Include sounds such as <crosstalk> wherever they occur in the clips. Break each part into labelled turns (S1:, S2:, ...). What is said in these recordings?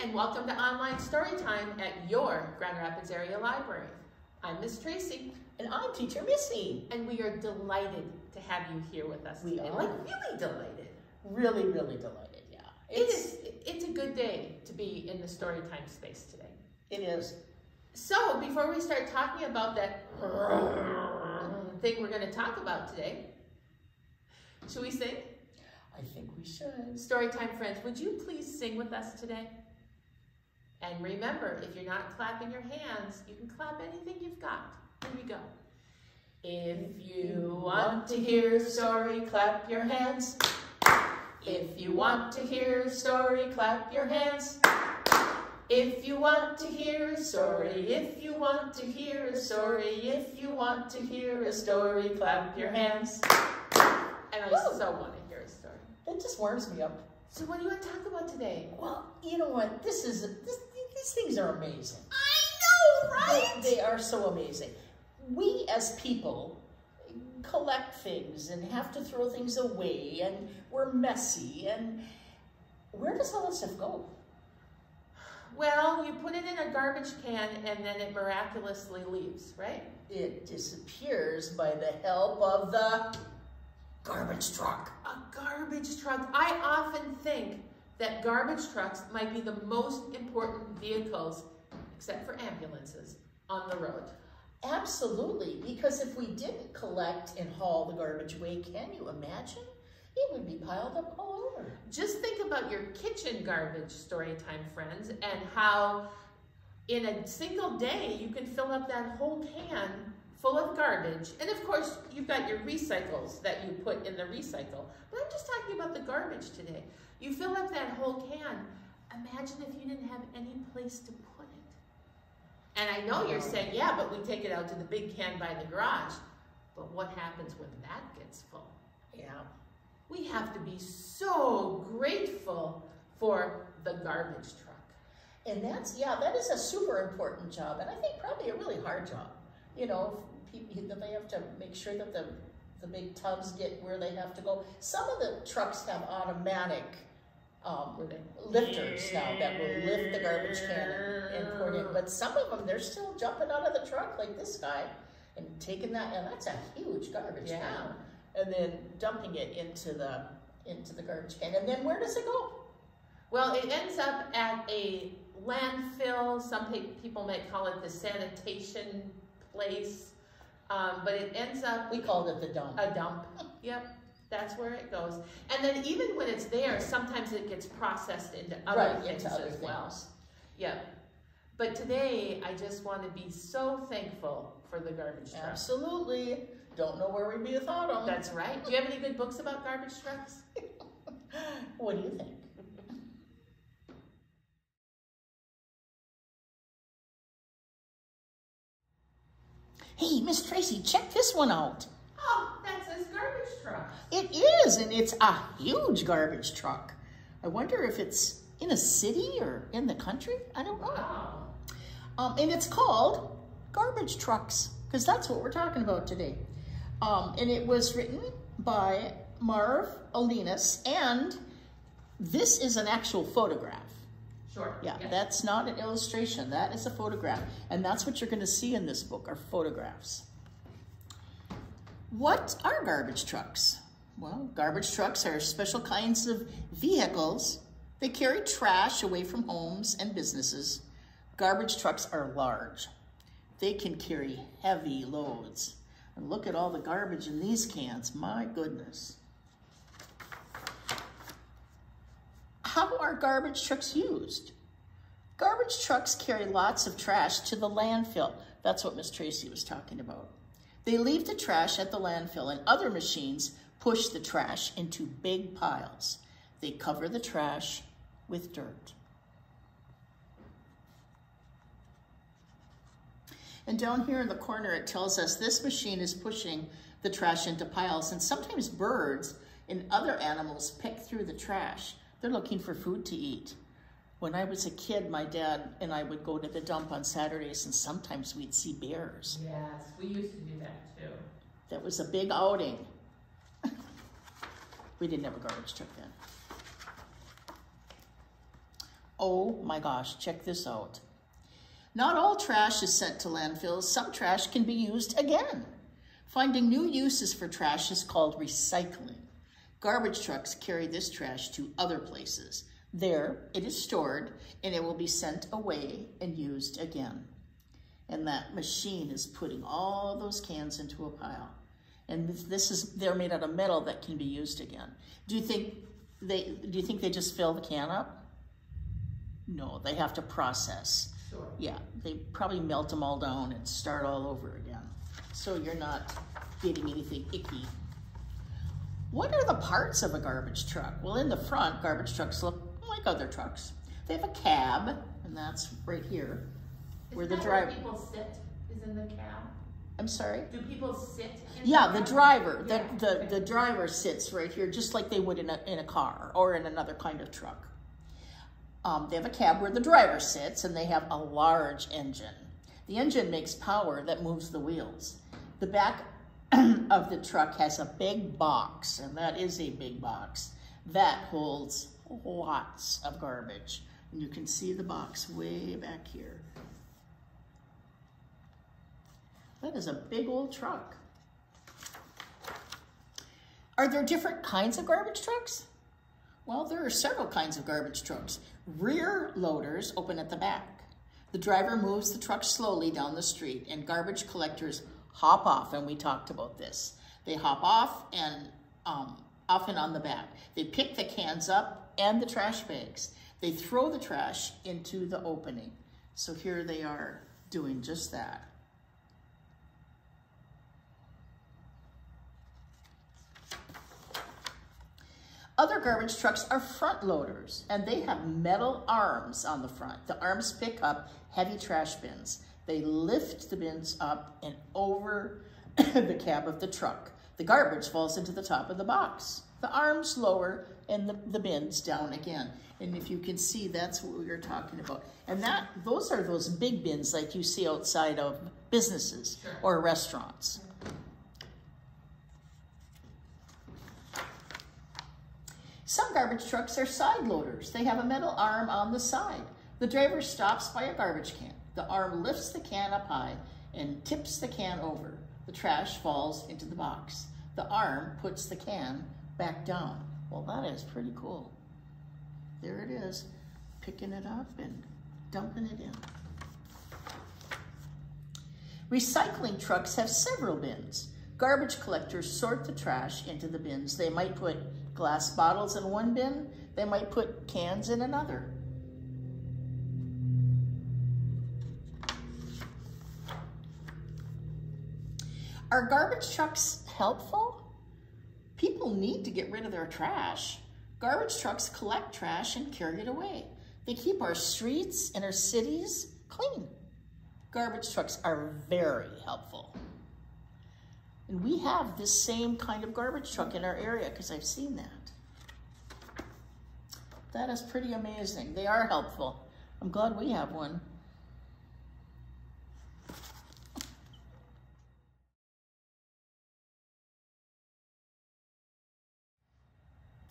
S1: and
S2: welcome to Online Storytime at your Grand Rapids Area Library. I'm Miss Tracy,
S3: And I'm Teacher Missy.
S2: and we are delighted to have you here with us
S3: We
S2: today.
S3: are.
S2: Like, really delighted.
S3: Really, really delighted, yeah.
S2: It is, it's a good day to be in the Storytime space today.
S3: It is.
S2: So, before we start talking about that thing we're going to talk about today, should we sing?
S3: I think we should.
S2: Storytime friends, would you please sing with us today? And remember, if you're not clapping your hands, you can clap anything you've got. Here we go. If you want to hear a story, clap your hands. If you want to hear a story, clap your hands. If you want to hear a story, if you want to hear a story, if you want to hear a story, clap your hands. And I
S3: Woo!
S2: so want to hear a story.
S3: That just warms me up.
S2: So what do you want to talk about today?
S3: Well, you know what? This is, this, these things are amazing.
S2: I know,
S3: They, they are so amazing. We as people collect things and have to throw things away and we're messy and where does all that stuff go?
S2: Well, you put it in a garbage can and then it miraculously leaves, right?
S3: It disappears by the help of the garbage truck.
S2: A garbage truck. I often think that garbage trucks might be the most important vehicles, except for ambulances, on the road.
S3: Absolutely, because if we didn't collect and haul the garbage away, can you imagine? It would be piled up all over.
S2: Just think about your kitchen garbage, Storytime friends, and how in a single day you can fill up that whole can full of garbage. And of course, you've got your recycles that you put in the recycle. But I'm just talking about the garbage today. You fill up that whole can. Imagine if you didn't have any place to put it. And I know you're saying, yeah, but we take it out to the big can by the garage. But what happens when that gets full?
S3: Yeah.
S2: We have to be so grateful for the garbage truck.
S3: And that's, yeah, that is a super important job, and I think probably a really hard job. You know, people, they have to make sure that the, the big tubs get where they have to go. Some of the trucks have automatic um, lifters now that will lift the garbage can and, pour it in. But some of them, they're still jumping out of the truck like this guy and taking that, and that's a huge garbage
S2: Yeah.
S3: can, and then dumping it into the into the garbage can. And then where does it go?
S2: Well, it ends up at a landfill. Some pe- people might call it the sanitation place, um, but it ends up
S3: We called it the dump.
S2: a dump. Yep, that's where it goes. And then even when it's there, sometimes it gets processed into other
S3: right
S2: things
S3: into other
S2: as well.
S3: things.
S2: Yep. But today, I just want to be so thankful for the garbage truck.
S3: Absolutely. Don't know where we'd be without them.
S2: That's right. Do you have any good books about garbage trucks? <laughs>
S3: What do you think? Hey, Miss Tracy, check this one out.
S2: Oh, that says garbage truck.
S3: It is, and it's a huge garbage truck. I wonder if it's in a city or in the country. I don't know.
S2: Wow.
S3: Um, and it's called Garbage Trucks, because that's what we're talking about today. Um, and it was written by Marv Alinas, and this is an actual photograph.
S2: Sure.
S3: Yeah, that's not an illustration, that is a photograph. And that's what you're gonna see in this book, are photographs. What are garbage trucks? Well, garbage trucks are special kinds of vehicles. They carry trash away from homes and businesses. Garbage trucks are large. They can carry heavy loads. And look at all the garbage in these cans, my goodness. How are garbage trucks used? Garbage trucks carry lots of trash to the landfill. That's what Miss Tracy was talking about. They leave the trash at the landfill and other machines push the trash into big piles. They cover the trash with dirt. And down here in the corner, it tells us this machine is pushing the trash into piles. And sometimes birds and other animals pick through the trash. They're looking for food to eat. When I was a kid, my dad and I would go to the dump on Saturdays and sometimes we'd see bears.
S2: Yes, we used to do that too.
S3: That was a big outing. we didn't have a garbage truck then. Oh my gosh, check this out. Not all trash is sent to landfills. Some trash can be used again. Finding new uses for trash is called recycling. Garbage trucks carry this trash to other places. There, it is stored and it will be sent away and used again. And that machine is putting all those cans into a pile. And this is, they're made out of metal that can be used again. Do you think they, do you think they just fill the can up? No, they have to process.
S2: Sure.
S3: Yeah, they probably melt them all down and start all over again. So you're not getting anything icky. What are the parts of a garbage truck? Well, in the front, garbage trucks look like other trucks. They have a cab, and that's right here, where
S2: Isn't
S3: the
S2: where
S3: driver,
S2: people sit, is in the cab?
S3: I'm sorry?
S2: Do people sit in
S3: Yeah,
S2: the
S3: the
S2: cab?
S3: driver, the, the,
S2: okay.
S3: the driver sits right here, just like they would in a, in a car or in another kind of truck. Um, they have a cab where the driver sits and they have a large engine. The engine makes power that moves the wheels. The back <clears throat> of the truck has a big box, and that is a big box, that holds lots of garbage. And you can see the box way back here. That is a big old truck. Are there different kinds of garbage trucks? Well, there are several kinds of garbage trucks. Rear loaders open at the back. The driver moves the truck slowly down the street and garbage collectors hop off, and we talked about this. They hop off and um, often on the back. They pick the cans up and the trash bags. They throw the trash into the opening. So here they are doing just that. Other garbage trucks are front loaders and they have metal arms on the front. The arms pick up heavy trash bins. They lift the bins up and over <coughs> the cab of the truck. The garbage falls into the top of the box. The arms lower and the, the bins down again. And if you can see, that's what we were talking about. And that those are those big bins like you see outside of businesses
S2: Sure.
S3: or restaurants. Some garbage trucks are side loaders. They have a metal arm on the side. The driver stops by a garbage can. The arm lifts the can up high and tips the can over. The trash falls into the box. The arm puts the can back down. Well, that is pretty cool. There it is, picking it up and dumping it in. Recycling trucks have several bins. Garbage collectors sort the trash into the bins. They might put glass bottles in one bin. They might put cans in another. Are garbage trucks helpful? People need to get rid of their trash. Garbage trucks collect trash and carry it away. They keep our streets and our cities clean. Garbage trucks are very helpful. And we have this same kind of garbage truck in our area because I've seen that. That is pretty amazing. They are helpful. I'm glad we have one.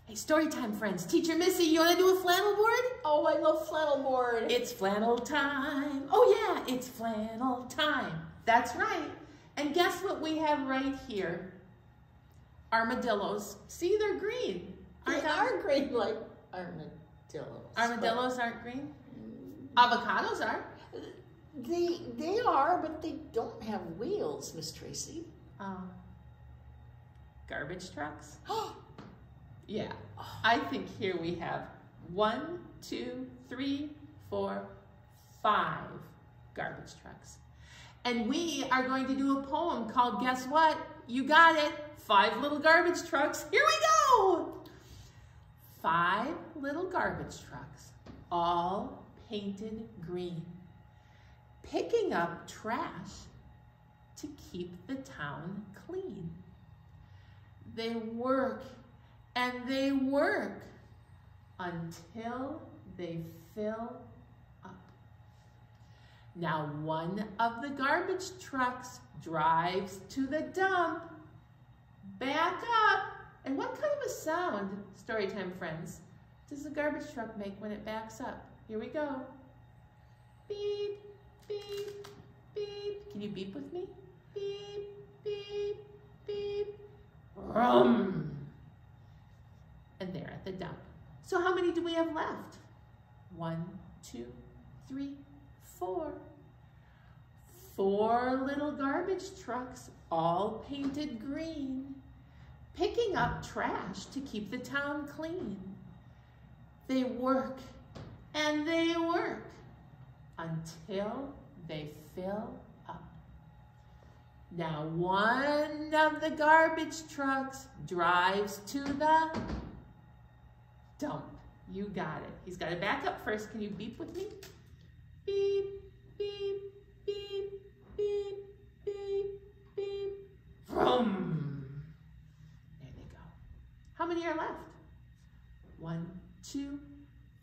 S2: Hey, story time, friends. Teacher Missy, you want to do a flannel board?
S3: Oh, I love flannel board.
S2: It's flannel time. Oh yeah, it's flannel time. That's right. And guess what we have right here? Armadillos. See, they're green.
S3: They
S2: Aren't
S3: are green like armadillos.
S2: Armadillos aren't green. Avocados are.
S3: They, they are, but they don't have wheels, Miss Tracy.
S2: Um, garbage trucks. <gasps> <gasps> Yeah, I think here we have one, two, three, four, five garbage trucks. And we are going to do a poem called Guess What? you got it. Five little garbage trucks. Here we go. Five little garbage trucks, all painted green, picking up trash to keep the town clean. They work and they work until they fill up. Now one of the garbage trucks drives to the dump. Back up. And what kind of a sound, storytime friends, does the garbage truck make when it backs up? Here we go. Beep, beep, beep. Can you beep with me? Beep, beep, beep. Rum. And they're at the dump. So how many do we have left? One, two, three, four. Four little garbage trucks, all painted green, picking up trash to keep the town clean. They work and they work until they fill up. Now one of the garbage trucks drives to the dump. You got it. He's got to back up first. Can you beep with me? Beep, beep, beep, beep, beep, beep. Vroom. There they go. How many are left? One, two,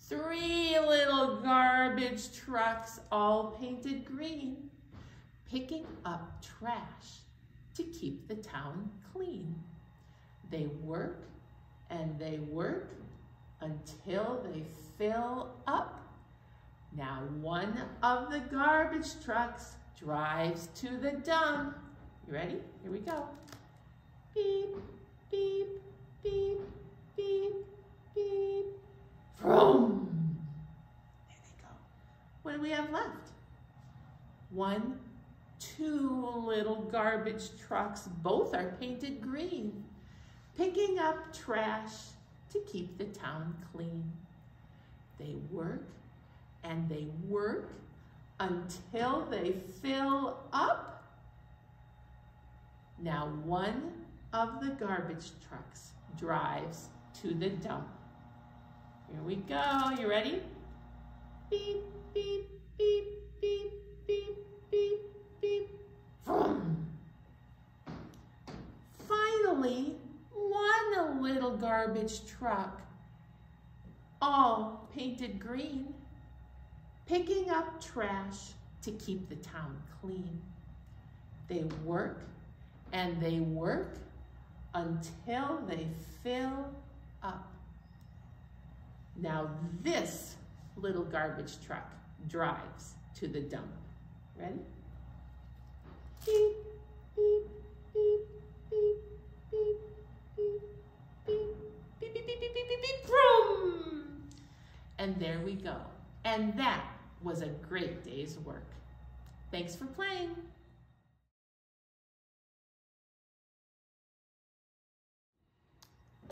S2: three little garbage trucks, all painted green, picking up trash to keep the town clean. They work and they work until they fill up. Now one of the garbage trucks drives to the dump. You ready? Here we go. Beep, beep, beep, beep, beep. Vroom. There they go. What do we have left? One, two little garbage trucks. Both are painted green, picking up trash to keep the town clean. They work and they work until they fill up. Now one of the garbage trucks drives to the dump. Here we go. You ready? Beep, beep, beep, beep, beep, beep, beep. Vroom. Finally, one little garbage truck, all painted green, picking up trash to keep the town clean. They work and they work until they fill up. Now this little garbage truck drives to the dump. Ready? Beep, beep, beep, vroom. And there we go. And that was a great day's work. Thanks for playing.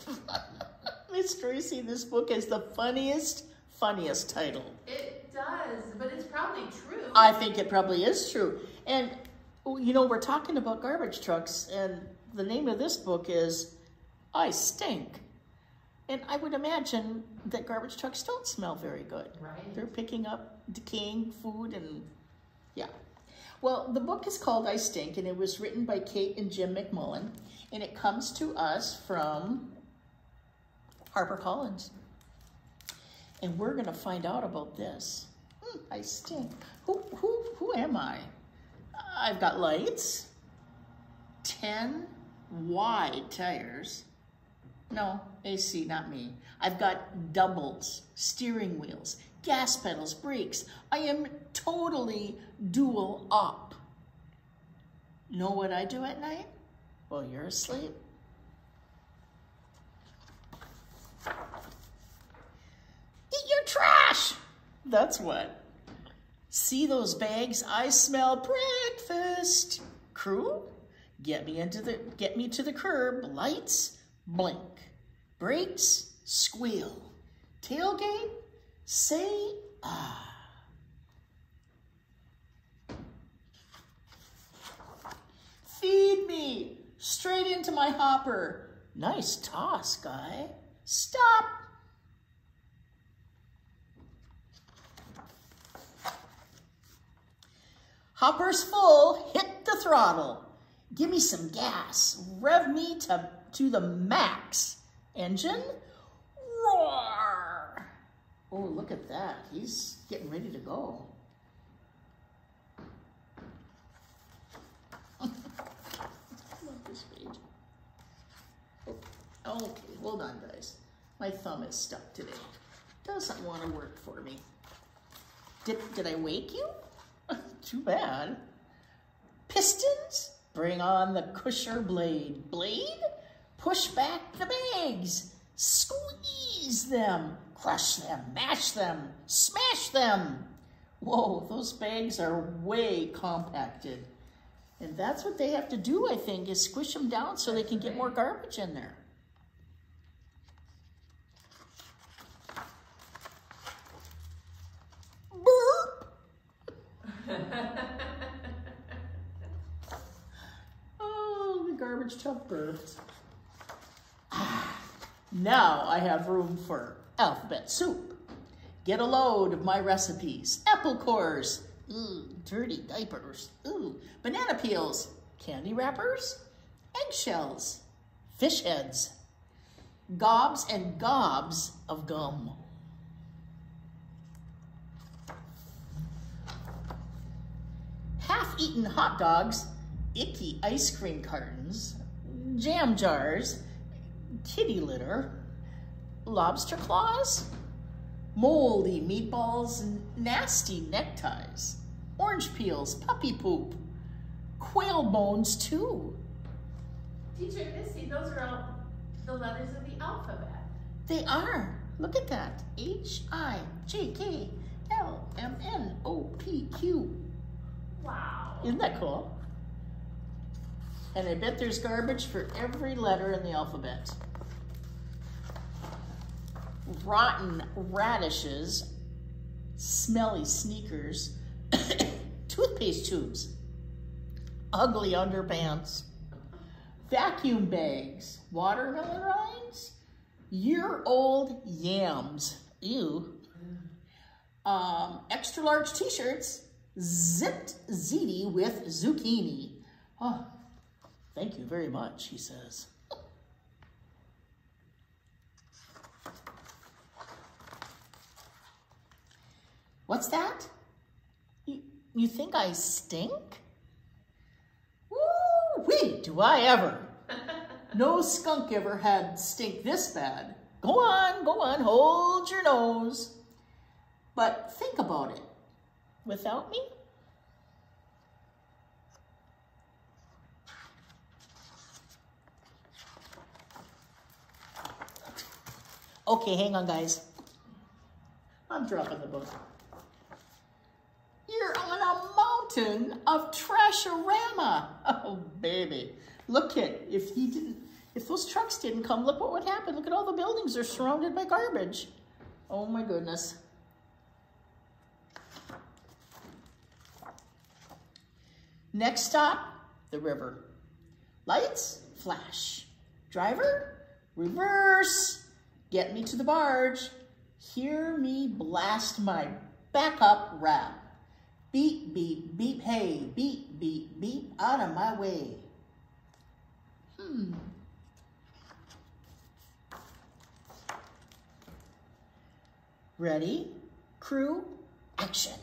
S2: <laughs>
S3: Miss Tracy, this book has the funniest, funniest title.
S2: It does, but it's probably true.
S3: I think it probably is true. And, oh, you know, we're talking about garbage trucks, and the name of this book is I Stink. And I would imagine that garbage trucks don't smell very good.
S2: Right.
S3: They're picking up decaying food and, yeah. Well, the book is called I Stink, and it was written by Kate and Jim McMullan, and it comes to us from HarperCollins. And we're going to find out about this. Hmm, I stink. Who, who, who am I? I've got lights, 10 wide tires. No, AC, not me. I've got doubles, steering wheels, gas pedals, brakes. I am totally dual up. Know what I do at night? Well, you're asleep. Eat your trash. That's what. See those bags? I smell breakfast. Crew, get me into the get me to the curb. Lights, blink. Brakes, squeal. Tailgate, say ah. Feed me, Straight into my hopper. Nice toss, guy. Stop. Hopper's full, hit the throttle. Give me some gas, rev me to, to the max. Engine, roar. Oh, look at that, he's getting ready to go. Okay, hold on guys. My thumb is stuck today. Doesn't want to work for me. Did, did I wake you? <laughs> Too bad. Pistons, bring on the crusher blade. Blade, push back the bags. Squeeze them, crush them, mash them, smash them. Whoa, those bags are way compacted. And that's what they have to do, I think, is squish them down so they can get more garbage in there. <laughs> oh, the garbage truck burped. Now I have room for alphabet soup. Get a load of my recipes. Apple cores, ooh, dirty diapers, ooh, banana peels, candy wrappers, eggshells, fish heads, gobs and gobs of gum. half-eaten hot dogs, icky ice cream cartons, jam jars, kitty litter, lobster claws, moldy meatballs, and nasty neckties, orange peels, puppy poop, quail bones too.
S2: Teacher Missy, those are all the letters of the alphabet.
S3: They are. Look at that. H-I-J-K-L-M-N-O-P-Q.
S2: Wow.
S3: Isn't that cool? And I bet there's garbage for every letter in the alphabet. Rotten radishes, smelly sneakers, <coughs> toothpaste tubes, ugly underpants, vacuum bags, watermelon rinds, year-old yams, ew, um, extra large t-shirts, zipped ziti with zucchini. Oh, thank you very much, he says. What's that? You, you think I stink? Woo wee, do I ever. <laughs> No skunk ever had stink this bad. Go on, go on, hold your nose. But think about it without me? Okay, hang on, guys. I'm dropping the book. You're on a mountain of trashorama. Oh, baby. Look at, if he didn't, if those trucks didn't come, look what would happen. Look at all the buildings are surrounded by garbage. Oh my goodness. Next stop, the river. Lights, flash. Driver, reverse. Get me to the barge. Hear me blast my backup rap. Beep, beep, beep, hey, beep, beep, beep, out of my way. Hmm. Ready, crew, action.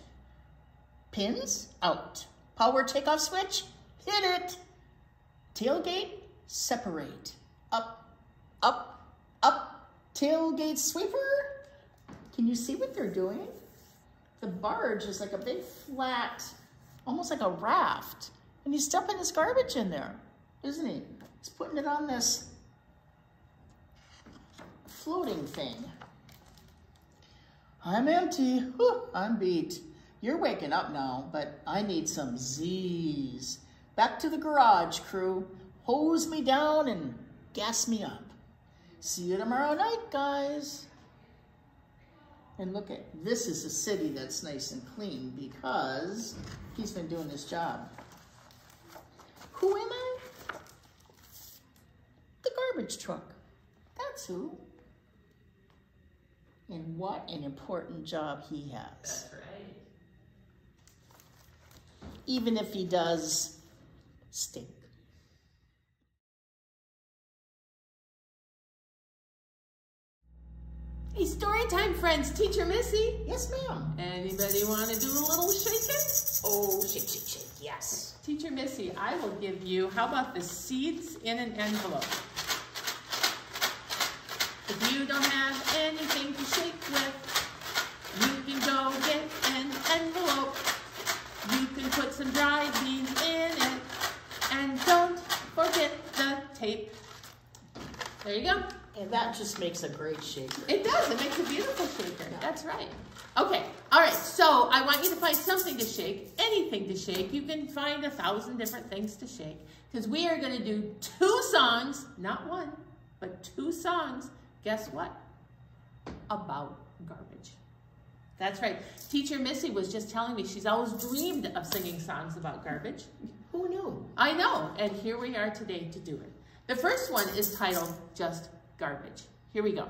S3: Pins out. Power takeoff switch, hit it. Tailgate, separate. Up, up, up. Tailgate sweeper. Can you see what they're doing? The barge is like a big flat, almost like a raft. And he's dumping his garbage in there, isn't he? He's putting it on this floating thing. I'm empty. Whew, I'm beat. You're waking up now, but I need some Z's. Back to the garage, crew. Hose me down and gas me up. See you tomorrow night, guys. And look at, this is a city that's nice and clean because he's been doing his job. Who am I? The garbage truck. That's who. And what an important job he has.
S2: That's right.
S3: Even if he does stink.
S2: Hey, story time, friends. Teacher Missy.
S3: Yes, ma'am.
S2: Anybody want to do a little shaking?
S3: Oh, shake, shake, shake, yes.
S2: Teacher Missy, I will give you, how about the seeds in an envelope? If you don't have anything to shake with, you can go get an envelope. You can put some dried beans in it, and don't forget the tape. There you go.
S3: And that just makes a great shaker.
S2: It does. It makes a beautiful shaker. That's right. Okay. All right. So I want you to find something to shake, anything to shake. You can find a thousand different things to shake because we are going to do two songs, not one, but two songs. Guess what? About garbage. That's right. Teacher Missy was just telling me she's always dreamed of singing songs about garbage.
S3: Who knew?
S2: I know, and here we are today to do it. The first one is titled just garbage. Here we go.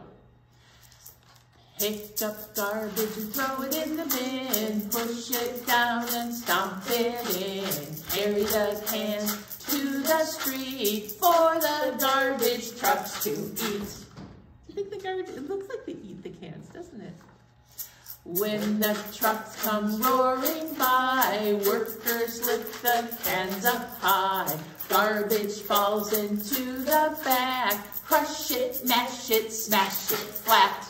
S2: Pick up garbage and throw it in the bin. Push it down and stomp it in. Carry the can to the street for the garbage trucks to eat. I think the garbage, it looks like they eat the cans, doesn't it? When the trucks come roaring by, workers lift the cans up high. Garbage falls into the bag. Crush it, mash it, smash it flat.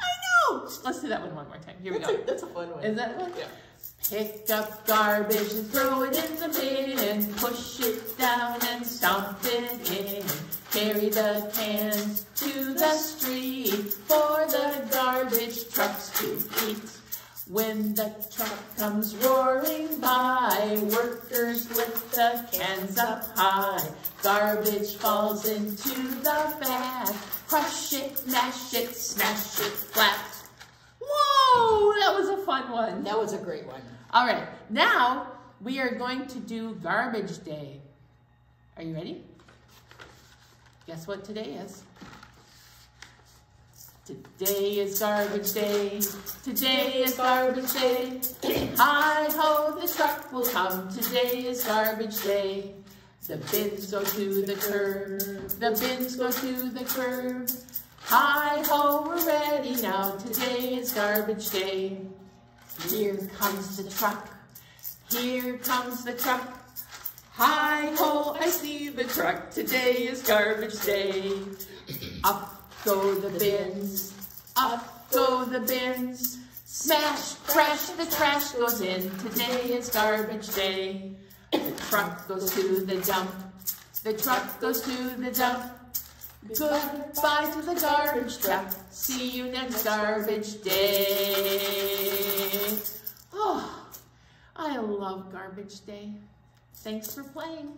S2: I know! Let's do that one one more time. Here we
S3: That's
S2: go.
S3: a, that's a fun one.
S2: Is that one?
S3: Yeah.
S2: Pick up garbage and throw it in the bin. Push it down and stomp it in. Carry the cans to the street for the garbage trucks to eat. When the truck comes roaring by, workers lift the cans up high. Garbage falls into the bag. Crush it, mash it, smash it flat. Whoa, that was a fun one.
S3: That was a great one.
S2: All right, now we are going to do garbage day. Are you ready? Guess what today is? Today is garbage day. Today is garbage day. Hi ho, the truck will come. Today is garbage day. The bins go to the curb. The bins go to the curb. Hi ho, we're ready now. Today is garbage day. Here comes the truck. Here comes the truck. Hi ho, I see the truck. Today is garbage day. Up go the bins. Up go the bins. Smash, crash, the trash goes in. Today is garbage day. The truck goes to the dump. The truck goes to the dump. Goodbye to the garbage truck. See you next garbage day. Oh, I love garbage day. Thanks for playing.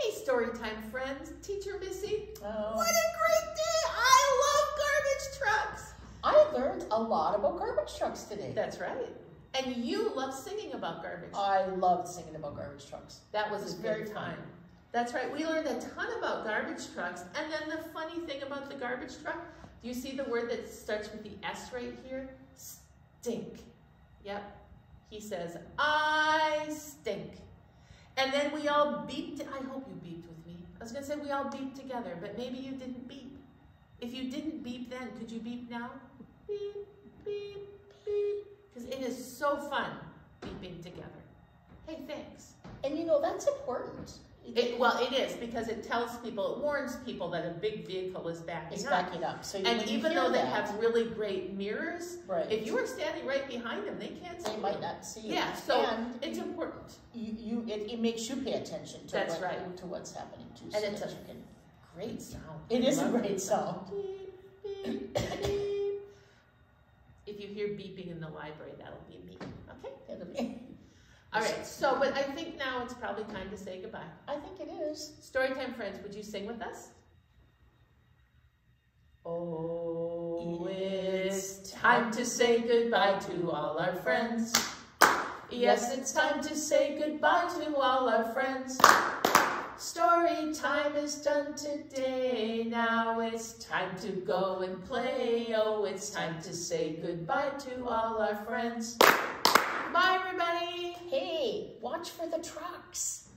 S2: Hey, story time friends. Teacher Missy.
S3: Oh.
S2: What a great day. I love garbage trucks.
S3: I learned a lot about garbage trucks today.
S2: That's right. And you love singing about garbage.
S3: I loved singing about garbage trucks.
S2: That was
S3: was
S2: a
S3: very fun.
S2: time. That's right. We learned a ton about garbage trucks. And then the funny thing about the garbage truck, do you see the word that starts with the S right here? Stink. Yep. He says, I stink. And then we all beeped. I hope you beeped with me. I was going to say we all beeped together, but maybe you didn't beep. If you didn't beep then, could you beep now? Beep, beep, beep. Because it is so fun beeping together. Hey, thanks.
S3: And you know, that's important.
S2: It, well, it is because it tells people, it warns people that a big vehicle is backing
S3: it's
S2: up.
S3: backing up. So
S2: And even though they have really great mirrors,
S3: right,
S2: if you are standing right behind them, they can't see
S3: they might not see you.
S2: Yeah, so
S3: and
S2: it's important.
S3: you, you it, it makes you pay attention to
S2: That's
S3: what,
S2: right.
S3: to what's happening too.
S2: And
S3: so
S2: it's a
S3: you can,
S2: Great sound.
S3: it is a great
S2: it.
S3: sound.
S2: Beep, beep, beep. If you hear beeping in the library, that'll be me. Okay?
S3: It'll be-
S2: All right, so, but I think now it's probably time to say goodbye.
S3: I think it is.
S2: Storytime friends, would you sing with us? Oh, it's time to say goodbye to all our friends. Yes, it's time to say goodbye to all our friends. Story time is done today. Now it's time to go and play. Oh, it's time to say goodbye to all our friends. Bye, everybody.
S3: Hey, watch for the trucks.